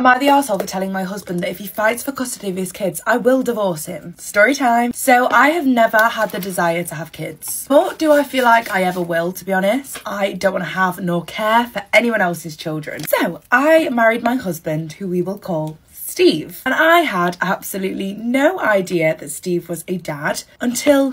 Am I the arsehole for telling my husband that if he fights for custody of his kids, I will divorce him? Story time. So I have never had the desire to have kids. But do I feel like I ever will, to be honest? I don't want to have nor care for anyone else's children. So I married my husband, who we will call Steve. And I had absolutely no idea that Steve was a dad until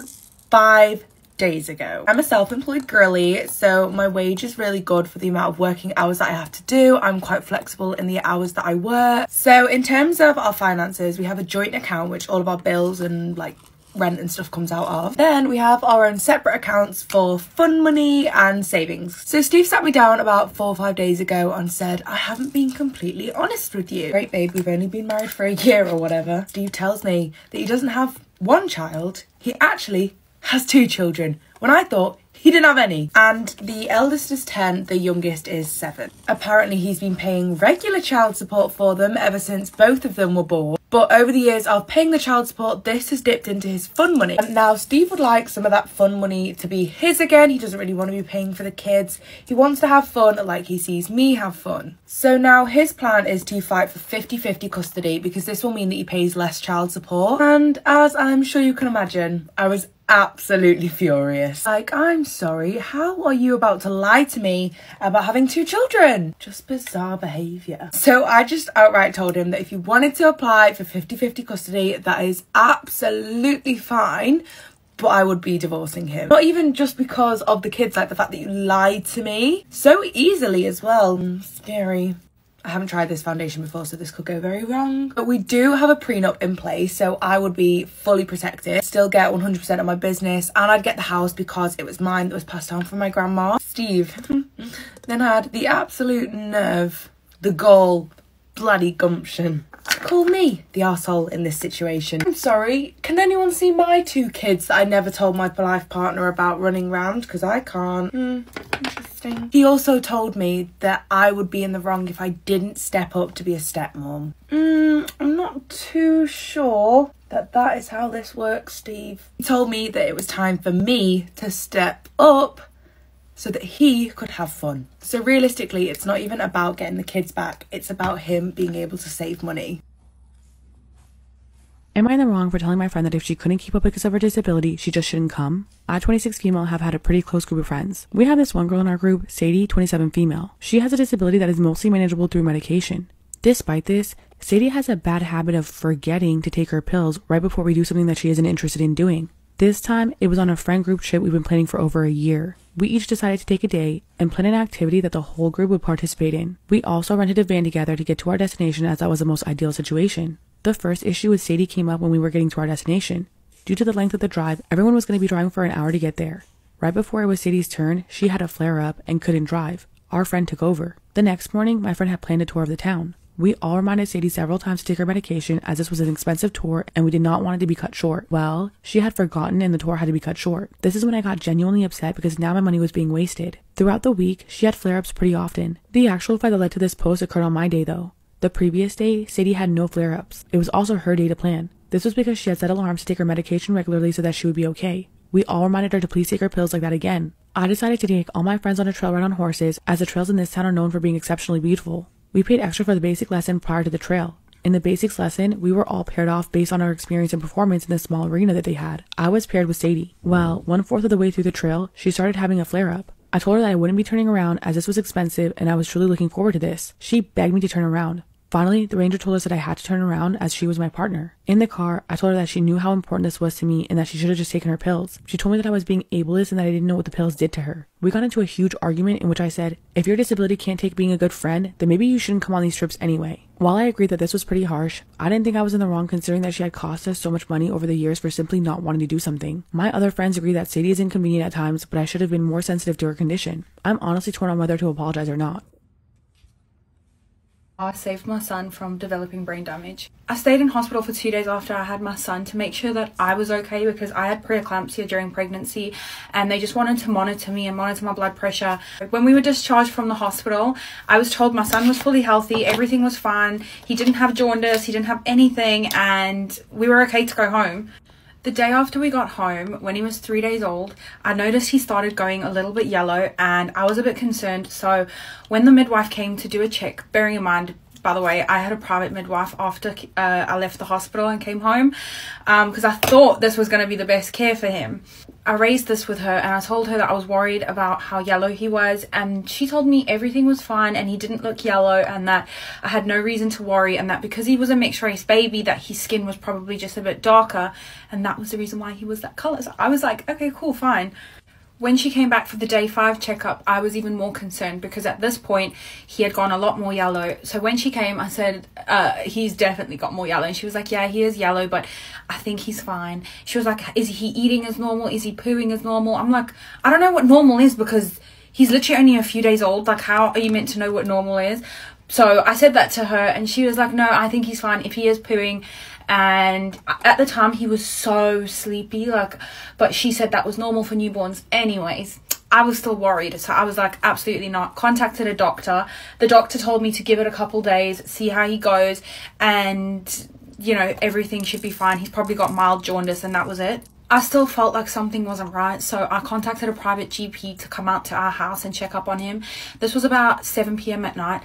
five days ago. I'm a self-employed girly, so my wage is really good for the amount of working hours that I have to do. I'm quite flexible in the hours that I work. So in terms of our finances, we have a joint account which all of our bills and like rent and stuff comes out of. Then we have our own separate accounts for fun money and savings. So Steve sat me down about four or five days ago and said, I haven't been completely honest with you. Great babe, we've only been married for a year or whatever. Steve tells me that he doesn't have one child, he actually has two children when I thought he didn't have any. And the eldest is 10, the youngest is 7. Apparently he's been paying regular child support for them ever since both of them were born. But over the years of paying the child support, this has dipped into his fun money. And now Steve would like some of that fun money to be his again. He doesn't really want to be paying for the kids. He wants to have fun like he sees me have fun. So now his plan is to fight for 50-50 custody because this will mean that he pays less child support. And as I'm sure you can imagine, I was absolutely furious. Like, I'm sorry, how are you about to lie to me about having two children? Just bizarre behaviour. So I just outright told him that if you wanted to apply for 50-50 custody, that is absolutely fine, but I would be divorcing him. Not even just because of the kids, like the fact that you lied to me so easily as well. Mm, scary. I haven't tried this foundation before, so this could go very wrong. But we do have a prenup in place, so I would be fully protected, still get 100% of my business, and I'd get the house because it was mine that was passed down from my grandma. Steve then had the absolute nerve, the gall, bloody gumption call me the asshole in this situation. I'm sorry, can anyone see my two kids that I never told my life partner about running around? Because I can't. Hmm, interesting. He also told me that I would be in the wrong if I didn't step up to be a stepmom. Hmm, I'm not too sure that that is how this works, Steve. He told me that it was time for me to step up so that he could have fun. So realistically, it's not even about getting the kids back, it's about him being able to save money. Am I in the wrong for telling my friend that if she couldn't keep up because of her disability, she just shouldn't come? I, 26 female, have had a pretty close group of friends. We have this one girl in our group, Sadie, 27 female. She has a disability that is mostly manageable through medication. Despite this, Sadie has a bad habit of forgetting to take her pills right before we do something that she isn't interested in doing. This time, it was on a friend group trip we've been planning for over a year. We each decided to take a day and plan an activity that the whole group would participate in. We also rented a van together to get to our destination as that was the most ideal situation. The first issue with Sadie came up when we were getting to our destination. Due to the length of the drive, everyone was going to be driving for an hour to get there. Right before it was Sadie's turn, she had a flare up and couldn't drive. Our friend took over. The next morning, my friend had planned a tour of the town. We all reminded Sadie several times to take her medication as this was an expensive tour and we did not want it to be cut short. Well, she had forgotten and the tour had to be cut short. This is when I got genuinely upset because now my money was being wasted. Throughout the week, she had flare ups pretty often. The actual fight that led to this post occurred on my day though. The previous day, Sadie had no flare ups. It was also her day to plan. This was because she had set alarms to take her medication regularly so that she would be okay. We all reminded her to please take her pills like that again. I decided to take all my friends on a trail ride on horses, as the trails in this town are known for being exceptionally beautiful. We paid extra for the basic lesson prior to the trail. In the basics lesson, we were all paired off based on our experience and performance in the small arena that they had. I was paired with Sadie. Well, one fourth of the way through the trail, she started having a flare up. I told her that I wouldn't be turning around as this was expensive and I was truly looking forward to this. She begged me to turn around. Finally, the ranger told us that I had to turn around as she was my partner. In the car, I told her that she knew how important this was to me and that she should have just taken her pills. She told me that I was being ableist and that I didn't know what the pills did to her. We got into a huge argument in which I said, if your disability can't take being a good friend, then maybe you shouldn't come on these trips anyway. While I agreed that this was pretty harsh, I didn't think I was in the wrong considering that she had cost us so much money over the years for simply not wanting to do something. My other friends agree that Sadie is inconvenient at times, but I should have been more sensitive to her condition. I'm honestly torn on whether to apologize or not. I saved my son from developing brain damage. I stayed in hospital for two days after I had my son to make sure that I was okay because I had preeclampsia during pregnancy and they just wanted to monitor me and monitor my blood pressure. When we were discharged from the hospital, I was told my son was fully healthy, everything was fine, he didn't have jaundice, he didn't have anything and we were okay to go home. The day after we got home, when he was three days old, I noticed he started going a little bit yellow and I was a bit concerned. So when the midwife came to do a check, bearing in mind by the way, I had a private midwife after uh, I left the hospital and came home because um, I thought this was going to be the best care for him. I raised this with her and I told her that I was worried about how yellow he was, and she told me everything was fine and he didn't look yellow, and that I had no reason to worry, and that because he was a mixed race baby, that his skin was probably just a bit darker, and that was the reason why he was that color. So I was like, okay, cool, fine when she came back for the day five checkup, I was even more concerned because at this point he had gone a lot more yellow. So when she came, I said, uh, he's definitely got more yellow. And she was like, yeah, he is yellow, but I think he's fine. She was like, is he eating as normal? Is he pooing as normal? I'm like, I don't know what normal is because he's literally only a few days old. Like, how are you meant to know what normal is? So I said that to her and she was like, no, I think he's fine. If he is pooing, and at the time he was so sleepy like but she said that was normal for newborns anyways. I was still worried so I was like absolutely not. Contacted a doctor. The doctor told me to give it a couple days see how he goes and you know everything should be fine. He's probably got mild jaundice and that was it. I still felt like something wasn't right, so I contacted a private GP to come out to our house and check up on him. This was about 7 pm at night.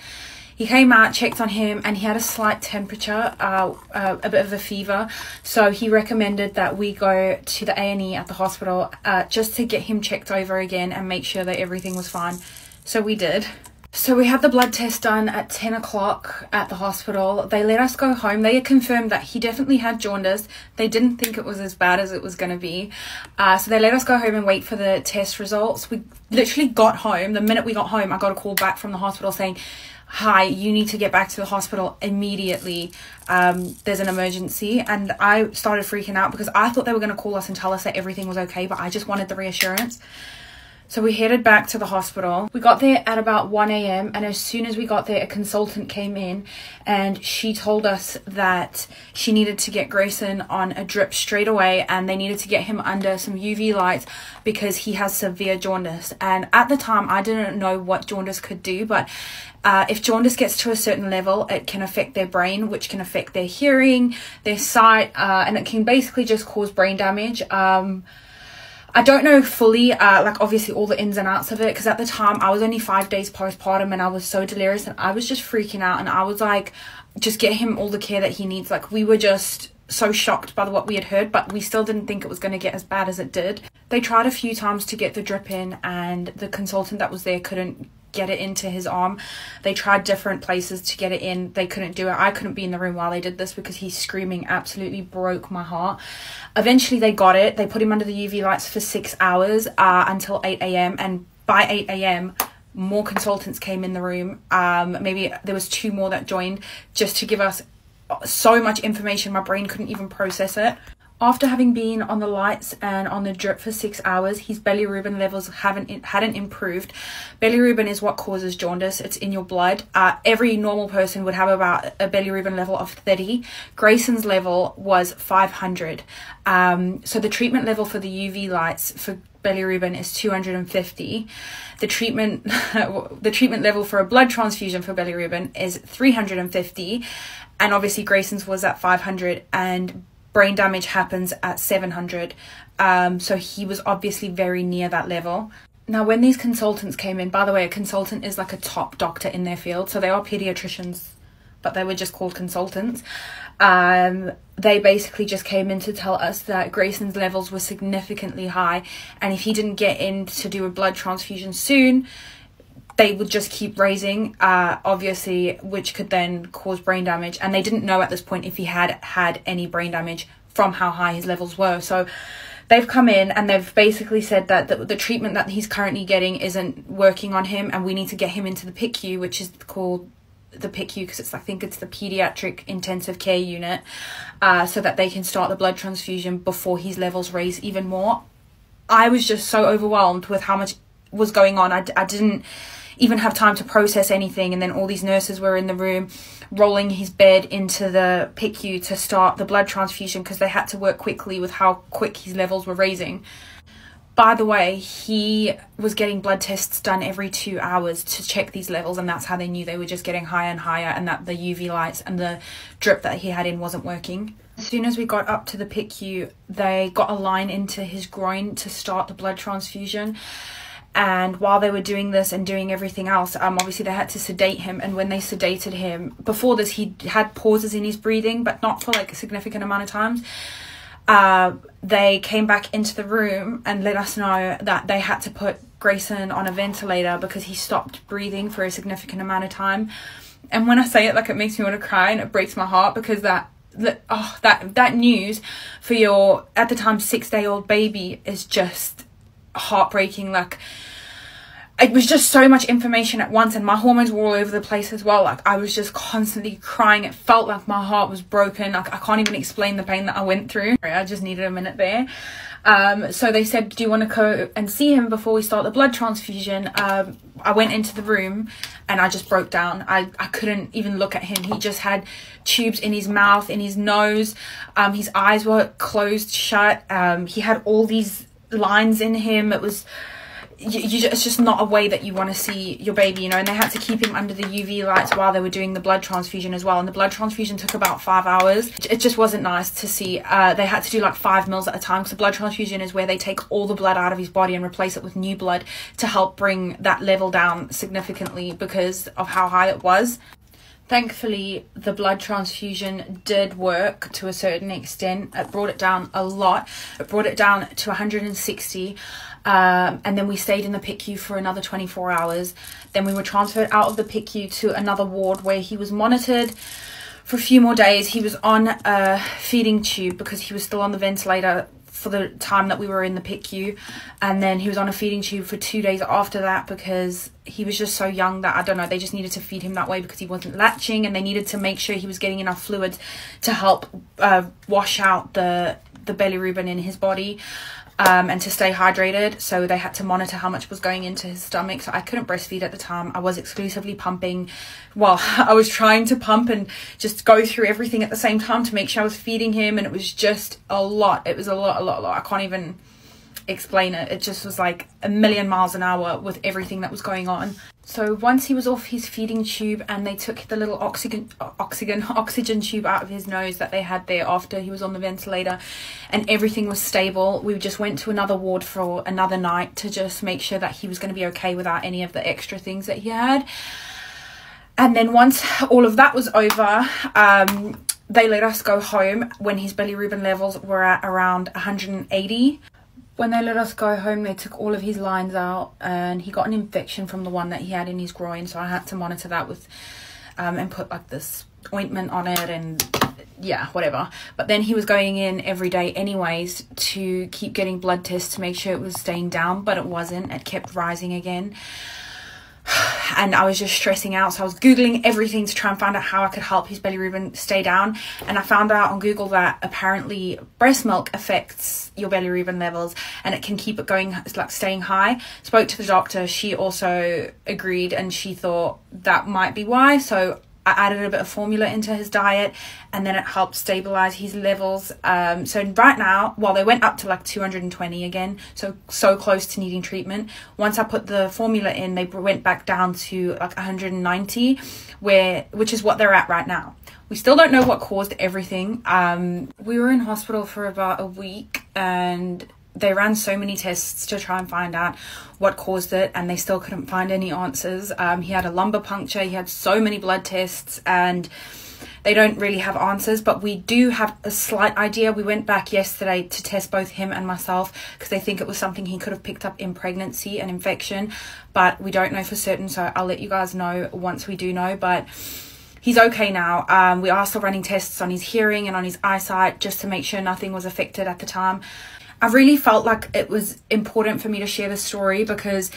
He came out, checked on him, and he had a slight temperature, uh, uh, a bit of a fever. So he recommended that we go to the A&E at the hospital uh, just to get him checked over again and make sure that everything was fine. So we did. So we had the blood test done at 10 o'clock at the hospital. They let us go home. They confirmed that he definitely had jaundice. They didn't think it was as bad as it was going to be. Uh, so they let us go home and wait for the test results. We literally got home. The minute we got home, I got a call back from the hospital saying, hi, you need to get back to the hospital immediately. Um, there's an emergency. And I started freaking out because I thought they were going to call us and tell us that everything was okay, but I just wanted the reassurance. So we headed back to the hospital. We got there at about 1 a.m. and as soon as we got there, a consultant came in and she told us that she needed to get Grayson on a drip straight away and they needed to get him under some UV lights because he has severe jaundice. And at the time, I didn't know what jaundice could do, but uh, if jaundice gets to a certain level, it can affect their brain, which can affect their hearing, their sight, uh, and it can basically just cause brain damage. Um, I don't know fully, uh, like obviously all the ins and outs of it, because at the time I was only five days postpartum and I was so delirious and I was just freaking out and I was like, just get him all the care that he needs. Like we were just so shocked by what we had heard, but we still didn't think it was going to get as bad as it did. They tried a few times to get the drip in, and the consultant that was there couldn't get it into his arm. They tried different places to get it in. They couldn't do it. I couldn't be in the room while they did this because he's screaming absolutely broke my heart. Eventually they got it. They put him under the UV lights for 6 hours uh, until 8 a.m. and by 8 a.m. more consultants came in the room. Um, maybe there was two more that joined just to give us so much information my brain couldn't even process it. After having been on the lights and on the drip for six hours, his bilirubin levels haven't hadn't improved. Bilirubin is what causes jaundice. It's in your blood. Uh, every normal person would have about a bilirubin level of 30. Grayson's level was 500. Um, so the treatment level for the UV lights for bilirubin is 250 the treatment the treatment level for a blood transfusion for bilirubin is 350 and obviously Grayson's was at 500 and brain damage happens at 700. Um, so he was obviously very near that level. Now, when these consultants came in, by the way, a consultant is like a top doctor in their field, so they are pediatricians, but they were just called consultants. Um, they basically just came in to tell us that Grayson's levels were significantly high, and if he didn't get in to do a blood transfusion soon, they would just keep raising, uh, obviously, which could then cause brain damage. And they didn't know at this point if he had had any brain damage from how high his levels were. So they've come in and they've basically said that the, the treatment that he's currently getting isn't working on him, and we need to get him into the PICU, which is called the PICU because it's I think it's the pediatric intensive care unit, uh, so that they can start the blood transfusion before his levels raise even more. I was just so overwhelmed with how much was going on. I, I didn't even have time to process anything. And then all these nurses were in the room rolling his bed into the PICU to start the blood transfusion because they had to work quickly with how quick his levels were raising. By the way, he was getting blood tests done every two hours to check these levels, and that's how they knew they were just getting higher and higher, and that the UV lights and the drip that he had in wasn't working. As soon as we got up to the PICU, they got a line into his groin to start the blood transfusion and while they were doing this and doing everything else um obviously they had to sedate him and when they sedated him before this he had pauses in his breathing but not for like a significant amount of times uh, they came back into the room and let us know that they had to put Grayson on a ventilator because he stopped breathing for a significant amount of time. And when I say it, like it makes me want to cry and it breaks my heart because that that oh that that news for your at the time six day old baby is just heartbreaking. Like it was just so much information at once and my hormones were all over the place as well. Like i was just constantly crying. It felt like my heart was broken. Like i can't even explain the pain that i went through. I just needed a minute there. Um, so they said do you want to go and see him before we start the blood transfusion? Um, i went into the room and i just broke down. I, I couldn't even look at him. He just had tubes in his mouth in his nose. Um, his eyes were closed shut. Um, he had all these lines in him it was you, you, it's just not a way that you want to see your baby, you know. And they had to keep him under the UV lights while they were doing the blood transfusion as well. And the blood transfusion took about five hours. It just wasn't nice to see. Uh, they had to do like five mils at a time because the blood transfusion is where they take all the blood out of his body and replace it with new blood to help bring that level down significantly because of how high it was. Thankfully, the blood transfusion did work to a certain extent. It brought it down a lot. It brought it down to 160. Um, and then we stayed in the PICU for another 24 hours. Then we were transferred out of the PICU to another ward where he was monitored for a few more days. He was on a feeding tube because he was still on the ventilator for the time that we were in the PICU. And then he was on a feeding tube for two days after that because he was just so young that I don't know, they just needed to feed him that way because he wasn't latching and they needed to make sure he was getting enough fluids to help uh, wash out the the bilirubin in his body um, and to stay hydrated. So they had to monitor how much was going into his stomach. So I couldn't breastfeed at the time. I was exclusively pumping. Well, I was trying to pump and just go through everything at the same time to make sure I was feeding him. And it was just a lot. It was a lot, a lot, a lot. I can't even explain it. It just was like a million miles an hour with everything that was going on. So once he was off his feeding tube and they took the little oxygen oxygen oxygen tube out of his nose that they had there after he was on the ventilator and everything was stable, we just went to another ward for another night to just make sure that he was going to be okay without any of the extra things that he had. And then once all of that was over, um, they let us go home when his bilirubin levels were at around 180 when they let us go home, they took all of his lines out, and he got an infection from the one that he had in his groin. So I had to monitor that with, um, and put like this ointment on it, and yeah, whatever. But then he was going in every day, anyways, to keep getting blood tests to make sure it was staying down, but it wasn't. It kept rising again. And I was just stressing out. So I was Googling everything to try and find out how I could help his bilirubin stay down. And I found out on Google that apparently breast milk affects your bilirubin levels and it can keep it going, it's like staying high. Spoke to the doctor. She also agreed and she thought that might be why. So I added a bit of formula into his diet and then it helped stabilize his levels. Um, so right now, well, they went up to like 220 again, so so close to needing treatment. Once I put the formula in, they went back down to like 190, where which is what they're at right now. We still don't know what caused everything. Um, we were in hospital for about a week and they ran so many tests to try and find out what caused it and they still couldn't find any answers um, he had a lumbar puncture he had so many blood tests and they don't really have answers but we do have a slight idea we went back yesterday to test both him and myself because they think it was something he could have picked up in pregnancy an infection but we don't know for certain so i'll let you guys know once we do know but he's okay now. Um, we are still running tests on his hearing and on his eyesight just to make sure nothing was affected at the time. I really felt like it was important for me to share this story because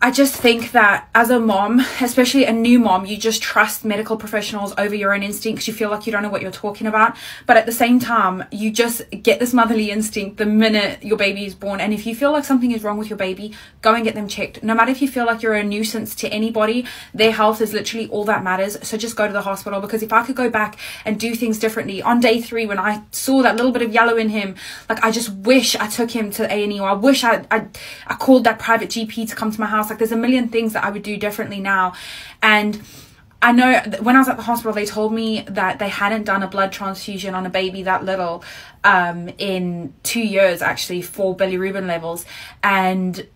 I just think that as a mom, especially a new mom, you just trust medical professionals over your own instincts. You feel like you don't know what you're talking about. But at the same time, you just get this motherly instinct the minute your baby is born. And if you feel like something is wrong with your baby, go and get them checked. No matter if you feel like you're a nuisance to anybody, their health is literally all that matters. So just go to the hospital because if I could go back and do things differently on day three when I saw that little bit of yellow in him, like I just wish I took him to A&E or I wish I, I, I called that private GP to come to my house like there's a million things that I would do differently now. And I know when I was at the hospital, they told me that they hadn't done a blood transfusion on a baby that little um, in two years, actually, for bilirubin levels. And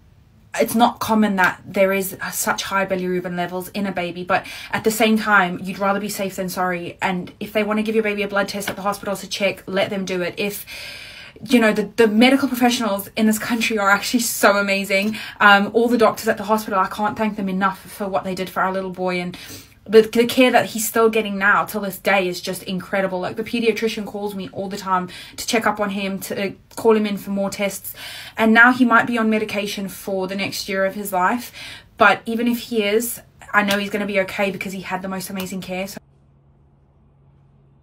it's not common that there is such high bilirubin levels in a baby, but at the same time, you'd rather be safe than sorry. And if they want to give your baby a blood test at the hospital to check, let them do it. If you know the, the medical professionals in this country are actually so amazing. Um, all the doctors at the hospital i can't thank them enough for what they did for our little boy. And the, the care that he's still getting now till this day is just incredible. Like the pediatrician calls me all the time to check up on him to call him in for more tests. And now he might be on medication for the next year of his life. But even if he is i know he's going to be okay because he had the most amazing care so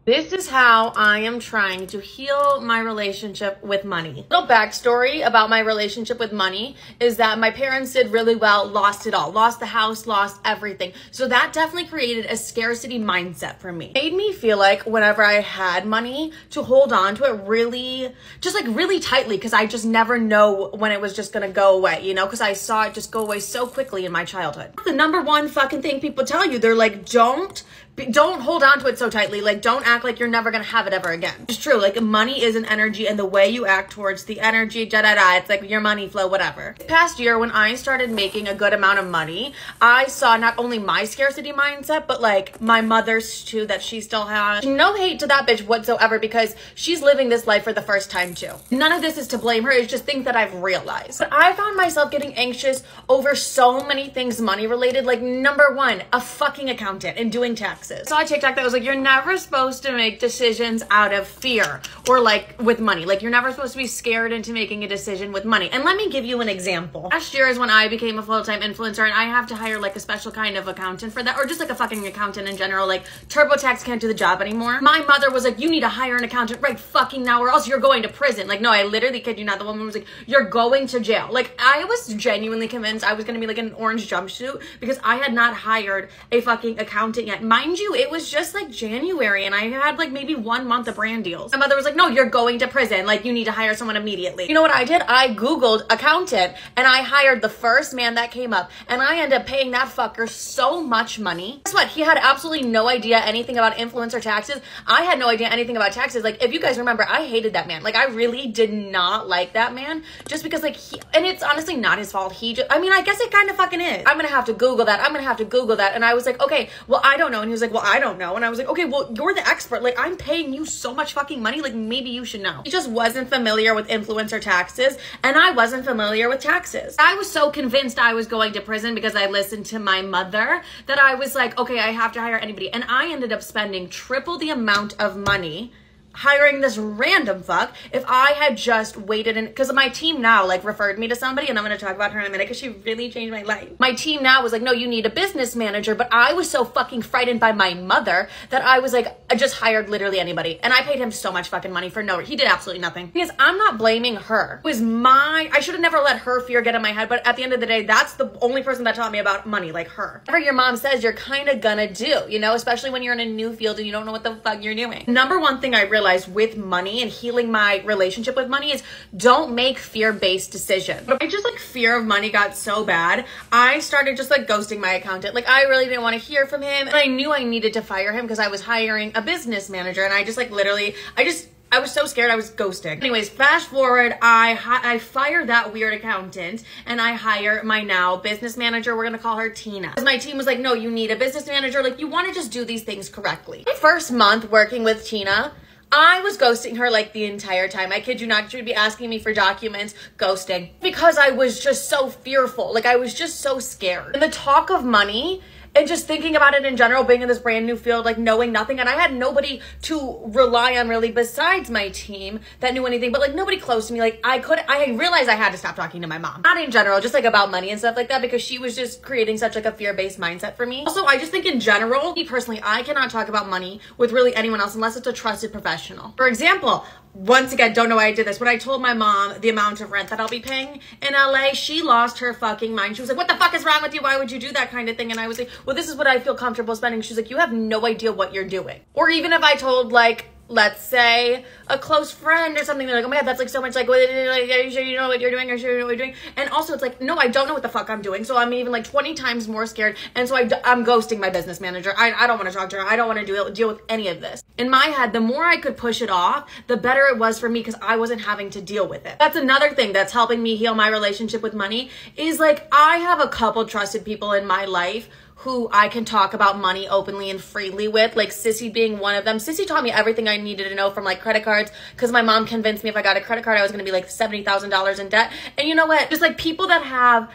this is how I am trying to heal my relationship with money. Little backstory about my relationship with money is that my parents did really well, lost it all, lost the house, lost everything. So that definitely created a scarcity mindset for me. It made me feel like whenever I had money to hold on to it really, just like really tightly because I just never know when it was just gonna go away, you know, because I saw it just go away so quickly in my childhood. The number one fucking thing people tell you, they're like, don't don't hold on to it so tightly. Like, don't act like you're never gonna have it ever again. It's true. Like, money is an energy, and the way you act towards the energy, da da da, it's like your money flow, whatever. Past year, when I started making a good amount of money, I saw not only my scarcity mindset, but like my mother's too, that she still has. No hate to that bitch whatsoever because she's living this life for the first time too. None of this is to blame her, it's just things that I've realized. But I found myself getting anxious over so many things money related. Like, number one, a fucking accountant and doing taxes taxes. I TikTok that was like, you're never supposed to make decisions out of fear or like with money. Like you're never supposed to be scared into making a decision with money. And let me give you an example. Last year is when I became a full-time influencer and I have to hire like a special kind of accountant for that or just like a fucking accountant in general. Like TurboTax can't do the job anymore. My mother was like, you need to hire an accountant right fucking now or else you're going to prison. Like, no, I literally kid you not. The woman was like, you're going to jail. Like I was genuinely convinced I was going to be like an orange jumpsuit because I had not hired a fucking accountant yet. Mind you, it was just like January and I had like maybe one month of brand deals. My mother was like, no, you're going to prison. Like you need to hire someone immediately. You know what I did? I Googled accountant and I hired the first man that came up and I ended up paying that fucker so much money. Guess what? He had absolutely no idea anything about influencer taxes. I had no idea anything about taxes. Like if you guys remember, I hated that man. Like I really did not like that man just because like he, and it's honestly not his fault. He just, I mean, I guess it kind of fucking is. I'm gonna have to Google that. I'm gonna have to Google that. And I was like, okay, well, I don't know. And he was like, well, I don't know. And I was like, okay, well, you're the expert. Like, I'm paying you so much fucking money. Like, maybe you should know. He just wasn't familiar with influencer taxes, and I wasn't familiar with taxes. I was so convinced I was going to prison because I listened to my mother that I was like, okay, I have to hire anybody. And I ended up spending triple the amount of money hiring this random fuck if I had just waited and because my team now like referred me to somebody and I'm gonna talk about her in a minute because she really changed my life. My team now was like, no, you need a business manager, but I was so fucking frightened by my mother that I was like, I just hired literally anybody and I paid him so much fucking money for no, he did absolutely nothing because I'm not blaming her. It was my, I should have never let her fear get in my head, but at the end of the day, that's the only person that taught me about money, like her. Whatever your mom says, you're kind of gonna do, you know, especially when you're in a new field and you don't know what the fuck you're doing. Number one thing I realized realized with money and healing my relationship with money is don't make fear-based decisions. But I just like fear of money got so bad. I started just like ghosting my accountant. Like I really didn't want to hear from him. And I knew I needed to fire him because I was hiring a business manager and I just like literally, I just I was so scared I was ghosting. Anyways, fast forward, I I fire that weird accountant and I hire my now business manager. We're gonna call her Tina. Because my team was like, no, you need a business manager. Like you wanna just do these things correctly. My first month working with Tina, I was ghosting her like the entire time. I kid you not, she would be asking me for documents, ghosting. Because I was just so fearful. Like I was just so scared. And the talk of money and just thinking about it in general, being in this brand new field, like knowing nothing. And I had nobody to rely on really besides my team that knew anything, but like nobody close to me. Like I could, I realized I had to stop talking to my mom. Not in general, just like about money and stuff like that, because she was just creating such like a fear-based mindset for me. Also, I just think in general, me personally, I cannot talk about money with really anyone else unless it's a trusted professional. For example, once again, don't know why I did this. When I told my mom the amount of rent that I'll be paying in LA, she lost her fucking mind. She was like, what the fuck is wrong with you? Why would you do that kind of thing? And I was like, well, this is what I feel comfortable spending. She's like, you have no idea what you're doing. Or even if I told like let's say a close friend or something. They're like oh my god that's like so much like, what, are you sure you know what you're doing? Are you sure you know what you're doing? And also it's like no i don't know what the fuck i'm doing. So i'm even like 20 times more scared. And so I, i'm ghosting my business manager. I, I don't want to talk to her. I don't want to deal, deal with any of this. In my head the more i could push it off the better it was for me because i wasn't having to deal with it. That's another thing that's helping me heal my relationship with money is like i have a couple trusted people in my life who I can talk about money openly and freely with, like Sissy being one of them. Sissy taught me everything I needed to know from like credit cards because my mom convinced me if I got a credit card, I was to be like $70,000 in debt. And you know what? Just like people that have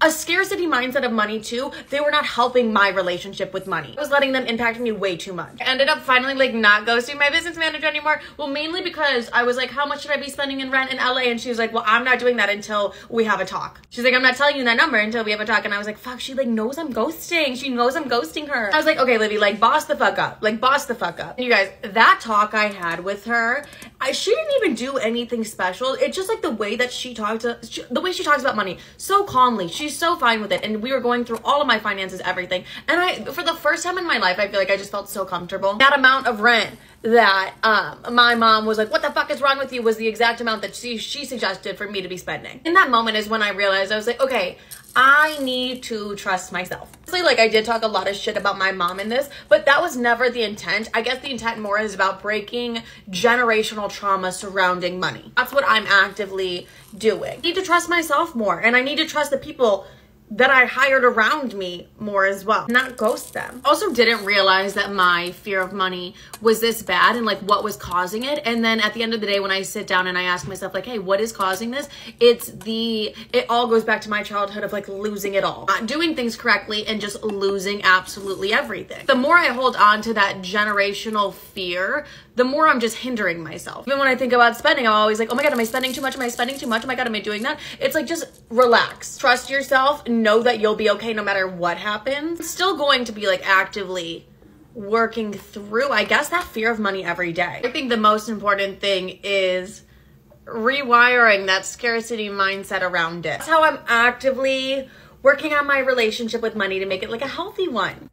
a scarcity mindset of money too, they were not helping my relationship with money. I was letting them impact me way too much. I ended up finally like not ghosting my business manager anymore. Well, mainly because I was like, how much should I be spending in rent in LA? And she was like, well, I'm not doing that until we have a talk. She's like, I'm not telling you that number until we have a talk. And I was like, fuck, she like knows I'm ghosting. She knows I'm ghosting her. I was like, okay, Libby, like boss the fuck up. Like boss the fuck up. And you guys, that talk I had with her, I, she didn't even do anything special. It's just like the way that she talked to, she, the way she talks about money so calmly. She's so fine with it. And we were going through all of my finances, everything. And I, for the first time in my life, I feel like I just felt so comfortable. That amount of rent that um, my mom was like, "What the fuck is wrong with you?" was the exact amount that she she suggested for me to be spending. In that moment is when I realized I was like, "Okay, I need to trust myself." Like I did talk a lot of shit about my mom in this, but that was never the intent. I guess the intent more is about breaking generational trauma surrounding money. That's what I'm actively doing. I need to trust myself more, and I need to trust the people that I hired around me more as well, not ghost them. Also didn't realize that my fear of money was this bad and like what was causing it. And then at the end of the day, when I sit down and I ask myself like, hey, what is causing this? It's the, it all goes back to my childhood of like losing it all, not doing things correctly and just losing absolutely everything. The more I hold on to that generational fear, the more I'm just hindering myself. Even when I think about spending, I'm always like, oh my God, am I spending too much? Am I spending too much? Oh my God, am I doing that? It's like, just relax, trust yourself, know that you'll be okay no matter what happens. Still going to be like actively working through, I guess, that fear of money every day. I think the most important thing is rewiring that scarcity mindset around it. That's how I'm actively working on my relationship with money to make it like a healthy one.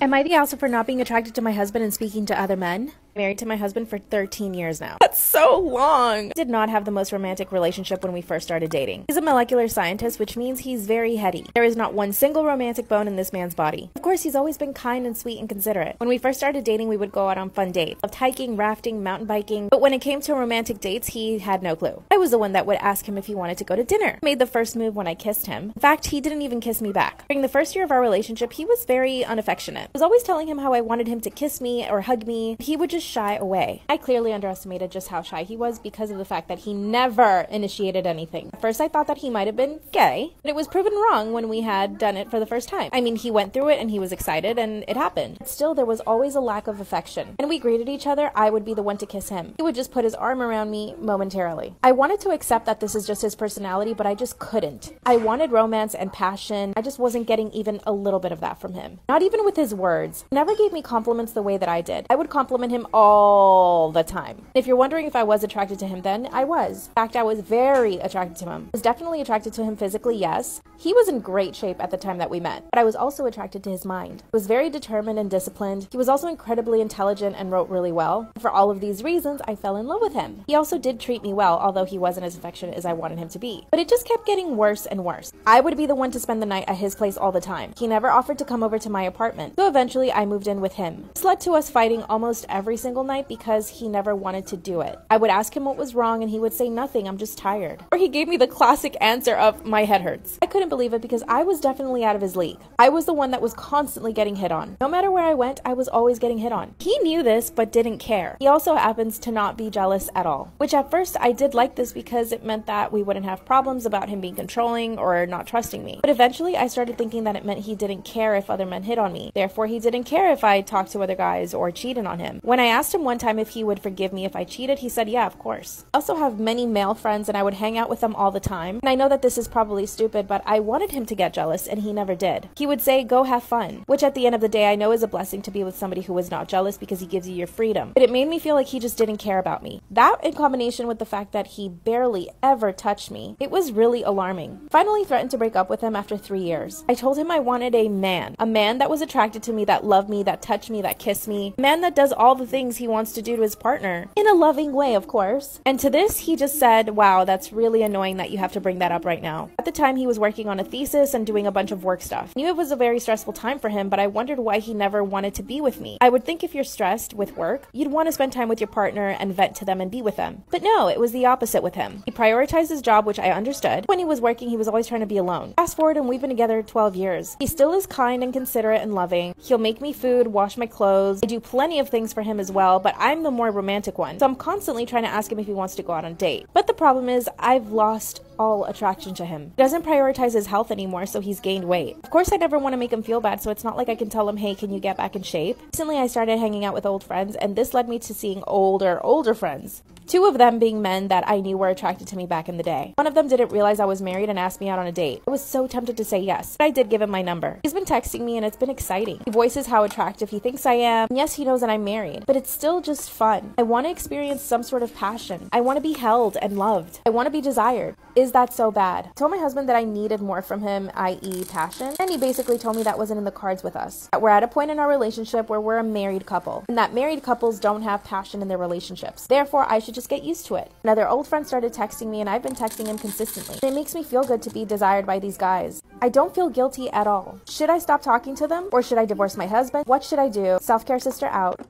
Am I the asshole for not being attracted to my husband and speaking to other men? Married to my husband for 13 years now. That's so long. Did not have the most romantic relationship when we first started dating. He's a molecular scientist, which means he's very heady. There is not one single romantic bone in this man's body. Of course, he's always been kind and sweet and considerate. When we first started dating, we would go out on fun dates. Loved hiking, rafting, mountain biking, but when it came to romantic dates, he had no clue. I was the one that would ask him if he wanted to go to dinner. Made the first move when I kissed him. In fact, he didn't even kiss me back. During the first year of our relationship, he was very unaffectionate. I was always telling him how I wanted him to kiss me or hug me. He would just shy away. I clearly underestimated just how shy he was because of the fact that he never initiated anything. At first, I thought that he might have been gay, but it was proven wrong when we had done it for the first time. I mean, he went through it and he was excited and it happened. Still, there was always a lack of affection. When we greeted each other, I would be the one to kiss him. He would just put his arm around me momentarily. I wanted to accept that this is just his personality, but I just couldn't. I wanted romance and passion. I just wasn't getting even a little bit of that from him. Not even with his words. He never gave me compliments the way that I did. I would compliment him all the time. If you're wondering if I was attracted to him then, I was. In fact, I was very attracted to him. I was definitely attracted to him physically, yes. He was in great shape at the time that we met, but I was also attracted to his mind. He was very determined and disciplined. He was also incredibly intelligent and wrote really well. For all of these reasons, I fell in love with him. He also did treat me well, although he wasn't as affectionate as I wanted him to be. But it just kept getting worse and worse. I would be the one to spend the night at his place all the time. He never offered to come over to my apartment. So eventually I moved in with him. This led to us fighting almost every single night because he never wanted to do it. I would ask him what was wrong and he would say nothing, I'm just tired. Or he gave me the classic answer of my head hurts. I couldn't believe it because I was definitely out of his league. I was the one that was constantly getting hit on. No matter where I went, I was always getting hit on. He knew this but didn't care. He also happens to not be jealous at all. Which at first I did like this because it meant that we wouldn't have problems about him being controlling or not trusting me. But eventually I started thinking that it meant he didn't care if other men hit on me. Therefore he didn't care if I talked to other guys or cheated on him. When I asked him one time if he would forgive me if I cheated, he said, yeah, of course. I also have many male friends and I would hang out with them all the time. And I know that this is probably stupid, but I wanted him to get jealous and he never did. He would say, go have fun, which at the end of the day I know is a blessing to be with somebody who is not jealous because he gives you your freedom. But it made me feel like he just didn't care about me. That in combination with the fact that he barely ever touched me, it was really alarming. Finally threatened to break up with him after three years. I told him I wanted a man, a man that was attracted to me, that loved me, that touched me, that kissed me, a man that does all the things he wants to do to his partner, in a loving way, of course. And to this, he just said, Wow, that's really annoying that you have to bring that up right now. At the time, he was working on a thesis and doing a bunch of work stuff. I knew it was a very stressful time for him, but I wondered why he never wanted to be with me. I would think if you're stressed with work, you'd want to spend time with your partner and vent to them and be with them. But no, it was the opposite with him. He prioritized his job, which I understood. When he was working, he was always trying to be alone. Fast forward, and we've been together 12 years. He still is kind and considerate and loving. He'll make me food, wash my clothes. I do plenty of things for him as well, but I'm the more romantic one. So I'm constantly trying to ask him if he wants to go out on a date. But the problem is, I've lost all attraction to him. He doesn't prioritize his health anymore, so he's gained weight. Of course, I never want to make him feel bad, so it's not like I can tell him, hey, can you get back in shape? Recently, I started hanging out with old friends, and this led me to seeing older, older friends. Two of them being men that I knew were attracted to me back in the day. One of them didn't realize I was married and asked me out on a date. I was so tempted to say yes, but I did give him my number. He's been texting me and it's been exciting. He voices how attractive he thinks I am. And yes, he knows that I'm married, but it's still just fun. I want to experience some sort of passion. I want to be held and loved. I want to be desired. Is that so bad? I told my husband that I needed more from him, i.e., passion, and he basically told me that wasn't in the cards with us. We're at a point in our relationship where we're a married couple, and that married couples don't have passion in their relationships. Therefore, I should just get used to it. Another old friend started texting me, and I've been texting him consistently. And it makes me feel good to be desired by these guys. I don't feel guilty at all. Should I stop talking to them, or should I divorce my husband? What should I do? Self care sister out.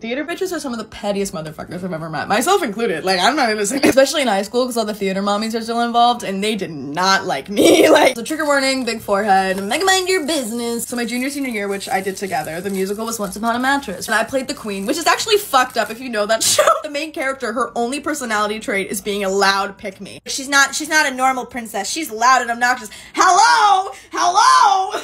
Theater bitches are some of the pettiest motherfuckers I've ever met, myself included. Like, I'm not innocent. Especially in high school, because all the theater mommies are still involved, and they did not like me. Like, so trigger warning, big forehead, mega mind your business. So my junior senior year, which I did together, the musical was Once Upon a Mattress, and I played the queen, which is actually fucked up if you know that show. The main character, her only personality trait is being a loud pick me. She's not, she's not a normal princess. She's loud and obnoxious. Hello, hello,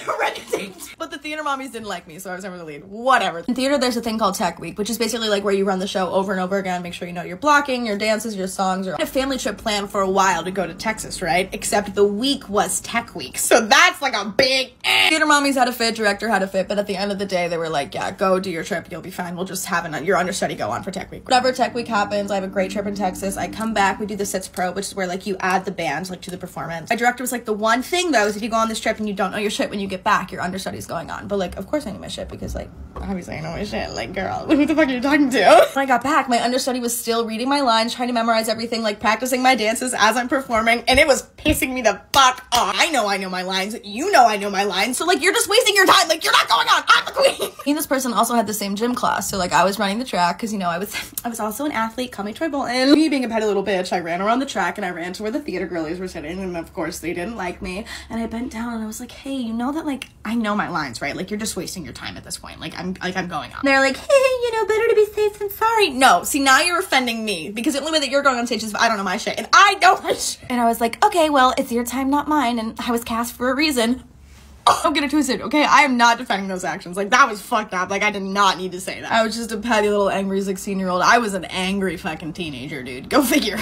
But the theater mommies didn't like me, so I was never the lead. Whatever. In theater, there's a thing called Tech Week, which is basically like where you run the show over and over again, make sure you know your blocking, your dances, your songs, or a family trip planned for a while to go to Texas, right? Except the week was Tech Week, so that's like a big eh. theater mommies had a fit, director had a fit, but at the end of the day, they were like, yeah, go do your trip, you'll be fine. We'll just have an, your understudy go on for Tech Week. Whatever Tech Week happens, I have a great trip in Texas. I come back, we do the Sitzprobe, which is where like you add the band like to the performance. My director was like, the one thing though is if you go on this trip and you don't know your shit when you get back, your understudy's going on. But like, of course I knew my shit because like obviously I know my shit. Like, girl, the fuck are you talking to? when I got back, my understudy was still reading my lines, trying to memorize everything, like practicing my dances as I'm performing, and it was pissing me the fuck off. I know I know my lines. You know I know my lines. So like, you're just wasting your time. Like, you're not going on. I'm the queen. Me and this person also had the same gym class. So like, I was running the track because you know I was I was also an athlete. Call me Troy Bolton. Me being a petty little bitch, I ran around the track and I ran to where the theater girlies were sitting, and of course they didn't like me. And I bent down and I was like, hey, you know that like I know my lines, right? Like you're just wasting your time at this point. Like I'm like I'm going on. They're like, hey, you know, better to be safe than sorry. No, see now you're offending me because the only way that you're going on stage is if I don't know my shit, and I know my shit. And I was like, okay, well, it's your time, not mine, and I was cast for a reason. I'm gonna twist it okay? I am not defending those actions. Like, that was fucked up. Like, I did not need to say that. I was just a petty little angry 16 year old. I was an angry fucking teenager, dude. Go figure.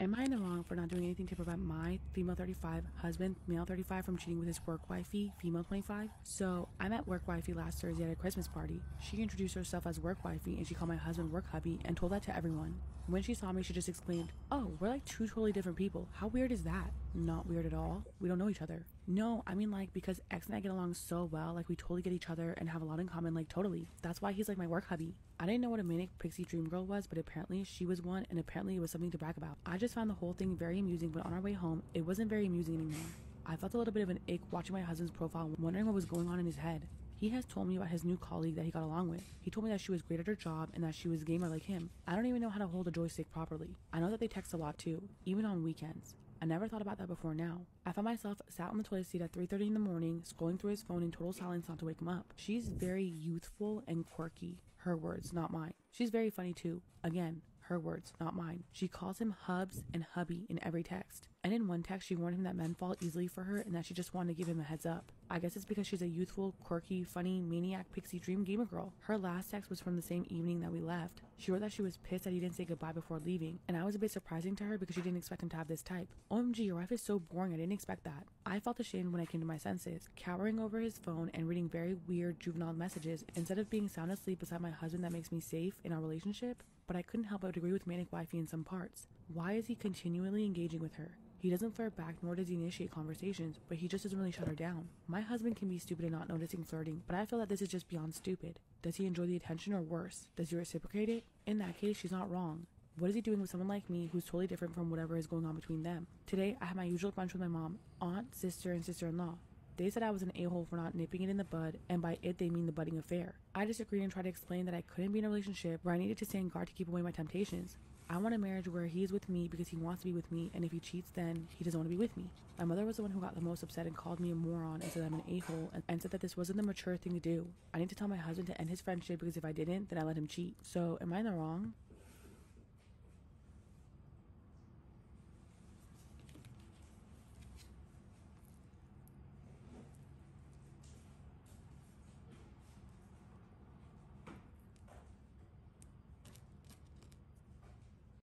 Am I in the wrong for not doing anything to prevent my female 35 husband, male 35, from cheating with his work wifey, female 25? So I met work wifey last Thursday at a Christmas party. She introduced herself as work wifey and she called my husband work hubby and told that to everyone. When she saw me, she just exclaimed, Oh, we're like two totally different people. How weird is that? Not weird at all. We don't know each other. No, I mean like because X and I get along so well, like we totally get each other and have a lot in common, like totally. That's why he's like my work hubby. I didn't know what a manic pixie dream girl was, but apparently she was one and apparently it was something to brag about. I just found the whole thing very amusing, but on our way home, it wasn't very amusing anymore. I felt a little bit of an ache watching my husband's profile, wondering what was going on in his head. He has told me about his new colleague that he got along with. He told me that she was great at her job and that she was a gamer like him. I don't even know how to hold a joystick properly. I know that they text a lot too, even on weekends. I never thought about that before now. I found myself sat on the toilet seat at 3:30 in the morning, scrolling through his phone in total silence not to wake him up. She's very youthful and quirky. Her words, not mine. She's very funny too. Again, her words, not mine. She calls him Hubs and Hubby in every text. And in one text, she warned him that men fall easily for her and that she just wanted to give him a heads up. I guess it's because she's a youthful, quirky, funny, maniac, pixie dream gamer girl. Her last text was from the same evening that we left. She wrote that she was pissed that he didn't say goodbye before leaving, and I was a bit surprising to her because she didn't expect him to have this type. OMG, your wife is so boring, I didn't expect that. I felt ashamed when I came to my senses, cowering over his phone and reading very weird juvenile messages instead of being sound asleep beside my husband that makes me safe in our relationship, but I couldn't help but agree with Manic Wifey in some parts. Why is he continually engaging with her? He doesn't flirt back nor does he initiate conversations, but he just doesn't really shut her down. My husband can be stupid and not noticing flirting, but I feel that this is just beyond stupid. Does he enjoy the attention or worse? Does he reciprocate it? In that case, she's not wrong. What is he doing with someone like me who's totally different from whatever is going on between them? Today, I had my usual brunch with my mom, aunt, sister, and sister in law. They said I was an a hole for not nipping it in the bud, and by it, they mean the budding affair. I disagreed and tried to explain that I couldn't be in a relationship where I needed to stay in guard to keep away my temptations. I want a marriage where he's with me because he wants to be with me, and if he cheats, then he doesn't want to be with me. My mother was the one who got the most upset and called me a moron and said I'm an a hole and, and said that this wasn't the mature thing to do. I need to tell my husband to end his friendship because if I didn't, then I let him cheat. So, am I in the wrong?